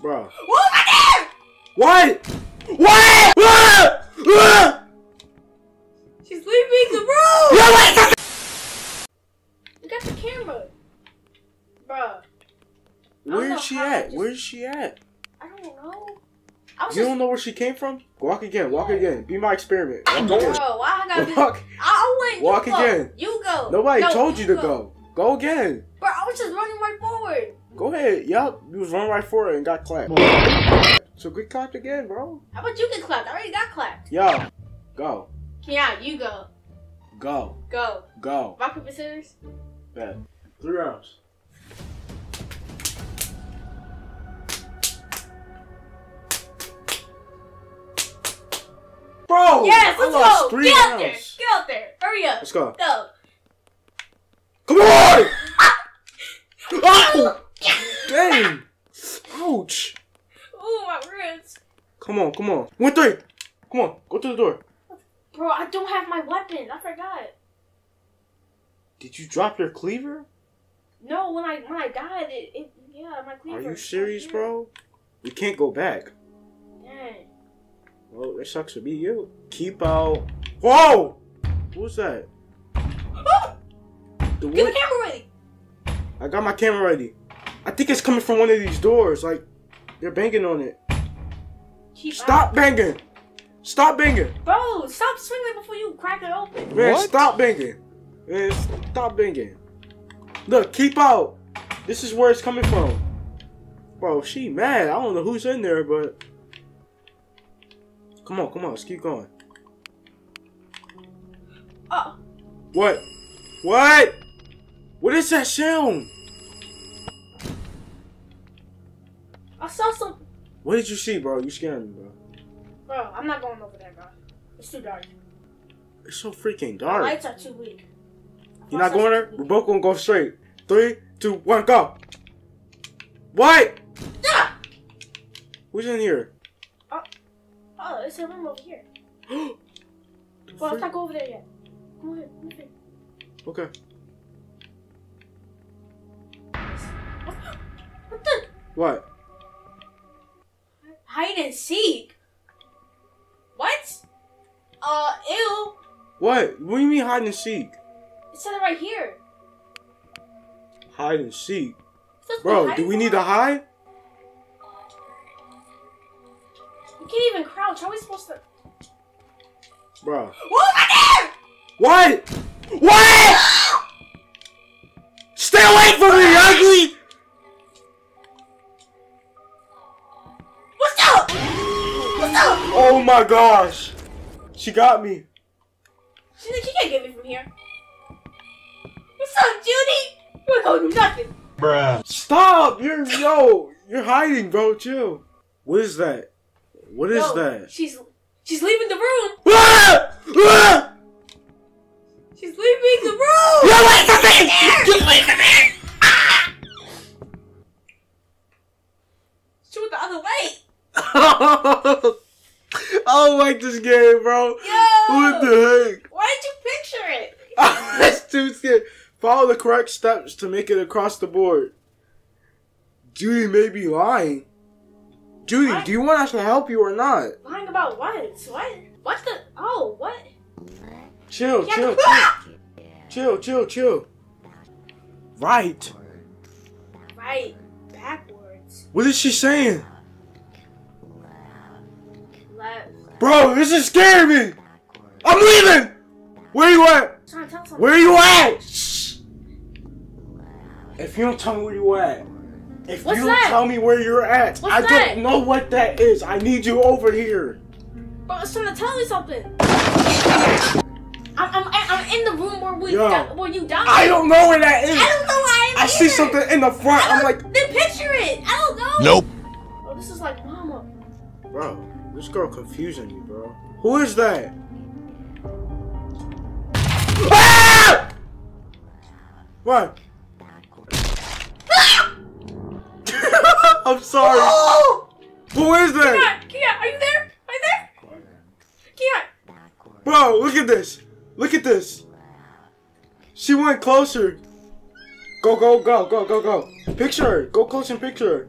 Bro. Oh my god! What? What? Ah! She's leaving the room! Yeah! You got the camera. Bruh, Where know is she at? just- Where is she at? I don't know. I You just. don't know where she came from? Walk again. Walk Yeah. again. Be my experiment. Bro, Walk again. why I gotta be. Walk. I went. Walk you go. again. You go. Nobody No, told you to go. Go again. Bro, I was just running right forward. Go ahead. Yup. You was running right for it and got clapped. So get clapped again, bro. How about you get clapped? I already got clapped. Yo. Go. Yeah, you go. Go. Go. Go. Rock, paper, scissors. Bet. Three rounds. Bro! yes, let's lost go. Three Get out there. Get out there. Hurry up. Let's go. Go. Come on! Ah! Ow! Dang! Ouch! Ooh, my ribs. Come on, come on. One, three. Come on, go to the door. Bro, I don't have my weapon. I forgot. Did you drop your cleaver? No, when I when I died, it, it yeah, my cleaver. Are you serious, bro? We can't go back. Dang. Well, that sucks to be you. Keep out. Whoa! What's that? Ah! The Get the camera ready. I got my camera ready. I think it's coming from one of these doors. Like, they're banging on it. Keep Stop banging! Stop banging! Bro, stop swinging before you crack it open. Man, What? stop banging! Man, stop banging. Look, keep out! This is where it's coming from. Bro, she mad. I don't know who's in there, but. Come on, come on, let's keep going. Oh, What? What? What is that sound? I saw some. What did you see, bro? You scared me, bro. Bro, I'm not going over there, bro. It's too dark. It's so freaking dark. lights are too weak. You're not going there? We're both gonna go straight. Three, two, one, go. What? Yeah. Who's in here? Oh, oh, it's a room over here. Well, let's not go over there yet. Come on, move it. Okay. What the? What? Hide and seek. What? Uh, ew. What? What do you mean hide and seek? It said it right here. Hide and seek. Bro, do we need to hide? We can't even crouch. How are we supposed to? Bro. God! What? What? Stay away from me, ugly! My gosh. She got me. She, she can't get me from here. What's up, Judy? You ain't gonna do nothing. Bruh. Stop! You're yo, you're hiding, bro. Chill. What is that? What is No, that? She's she's leaving the room. Ah! Ah! She's leaving the room. Get away from me! Get away from me! She went the other way. I don't like this game, bro. Yo. What the heck? Why did you picture it? That's too scared. Follow the correct steps to make it across the board. Judy may be lying. Judy, What? do you want us to help you or not? Lying about what? What? What the? Oh, what? Chill, Yeah, chill, ah! chill, chill, chill. Right. Right. Backwards. What is she saying? Bro, this is scaring me. I'm leaving. Where you at? trying to tell something. Where you at? Shh. If you don't tell me where you at, if What's you don't that? tell me where you're at, What's I that? don't know what that is. I need you over here. Bro, it's trying to tell me something. I'm, I'm, I'm in the room where we Yo. di- where you died. I don't know where that is. I don't know why I'm I see something in the front. I I'm like, then picture it. I don't know. Nope. Oh, this is like mama. Bro, this girl confusing me, bro. Who is that? Ah! What? I'm sorry. Oh! Who is that? Kia, Kia, are you there? Are you there? Kia. Bro, look at this. Look at this. She went closer. Go, go, go, go, go, go. Picture her. Go close and picture her.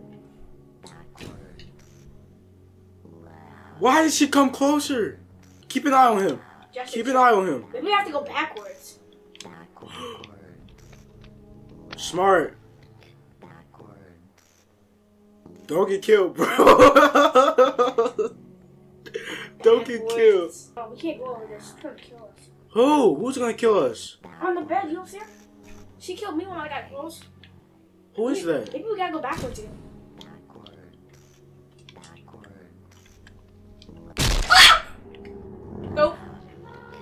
Why did she come closer? Keep an eye on him. Just Keep an eye on him. Maybe we have to go backwards. Smart. Don't get killed, bro. Don't get killed. Oh, we can't go over there. She's gonna kill us. Who? Who's gonna kill us? On the bed, you don't see her? She killed me when I got close. Who is that? Maybe we gotta go backwards again. Nope.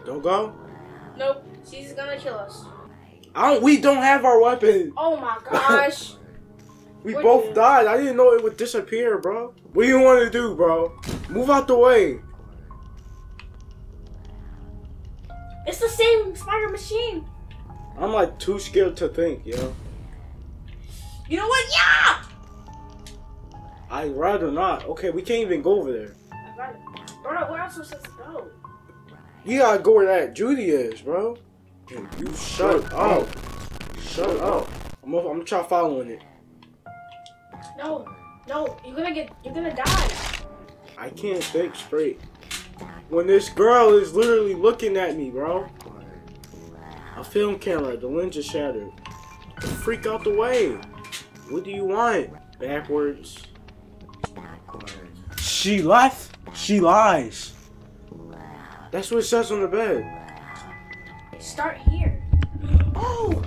Don't go. Nope. She's gonna kill us. I don't. We don't have our weapon. Oh my gosh. We What both died. I didn't know it would disappear, bro. What do you want to do, bro? Move out the way. it's the same spider machine. I'm like too scared to think, yo. You know what? Yeah! I'd rather not. Okay, we can't even go over there. I'd rather- Bro, where else are we supposed to go? You gotta go where that Judy is, bro. And you shut up. Shut up. I'm gonna, I'm gonna try following it. No, no, you're gonna get, you're gonna die. I can't think straight. When this girl is literally looking at me, bro. A film camera, the lens is shattered. Freak out the way. What do you want? Backwards. She left. She lies. That's what it says on the bed. Start here. Oh,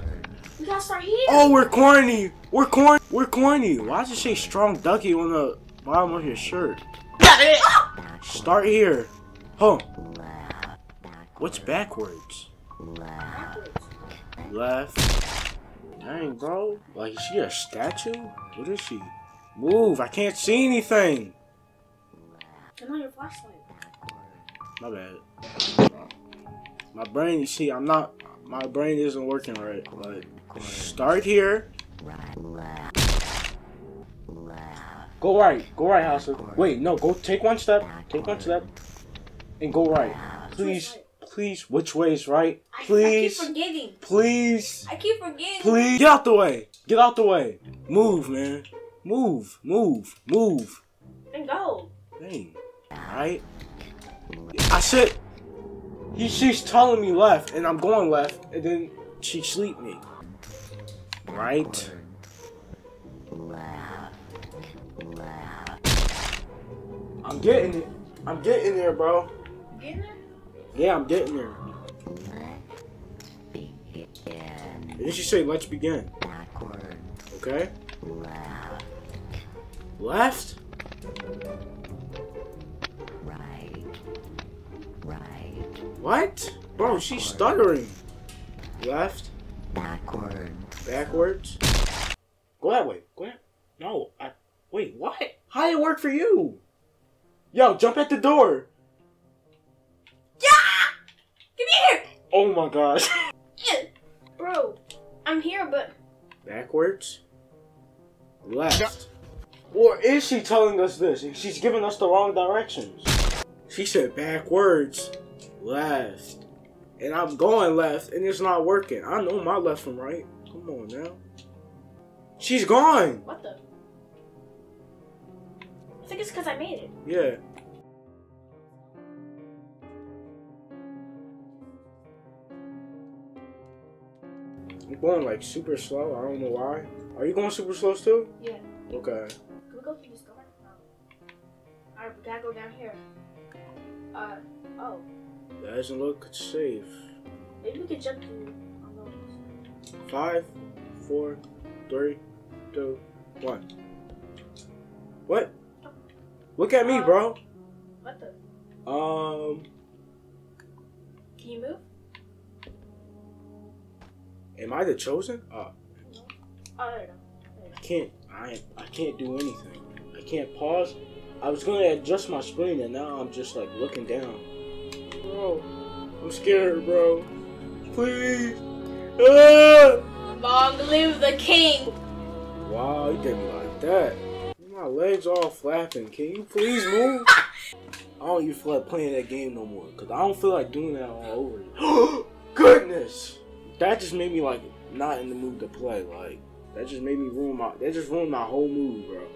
we gotta start here. Oh, we're corny. We're corny. We're corny. Why does it say strong ducky on the bottom of your shirt? Start here. Huh. What's backwards? Backwards. Left. Dang, bro. Like, is she a statue? What is she? Move. I can't see anything. Turn on your flashlight. My bad. My brain, you see, I'm not, my brain isn't working right. Like, start here. Go right. Go right, Hauser. Wait, no, go take one step. Take one step. And go right. Please, please, which way is right? Please, I keep forgetting. please, I keep forgetting. please. Get out the way. Get out the way. Move, man. Move, move, move. And go. Dang. Alright? I said he, she's telling me left and I'm going left and then she sleep me. Right? I'm getting it. I'm getting there, bro. Get in there. Yeah, I'm getting there. And then she say, let's begin. Okay? Left? What? Bro, she's stuttering. Left? Backwards? Backwards. Go that way. Go that. No, I. Wait, what? How did it work for you? Yo, jump at the door. Yeah! Give me here! Oh my gosh. Bro, I'm here, but Backwards? Left. Or is she telling us this? She's giving us the wrong directions. She said backwards, left. And I'm going left and it's not working. I know my left from right. Come on now. She's gone. what the? I think it's because I made it. Yeah. I'm going like super slow. I don't know why. Are you going super slow still? Yeah. Okay. Can we go through this door? No. Alright, we gotta go down here. Uh, oh. That doesn't look safe. Maybe we could jump to. Five, four, three, two, one. What? Look at me, bro. What the? Um, Can you move? am I the chosen? Uh, Oh, there you go. There you I can't. I I can't do anything. I can't pause. I was gonna adjust my screen, and now I'm just like looking down. Bro, I'm scared, bro. Please. Ah! Long live the king! Wow, you did me like that. My legs all flapping. Can you please move? I don't even feel like playing that game no more. Cause I don't feel like doing that all over. Goodness! That just made me like not in the mood to play. Like that just made me ruin my that just ruined my whole mood, bro.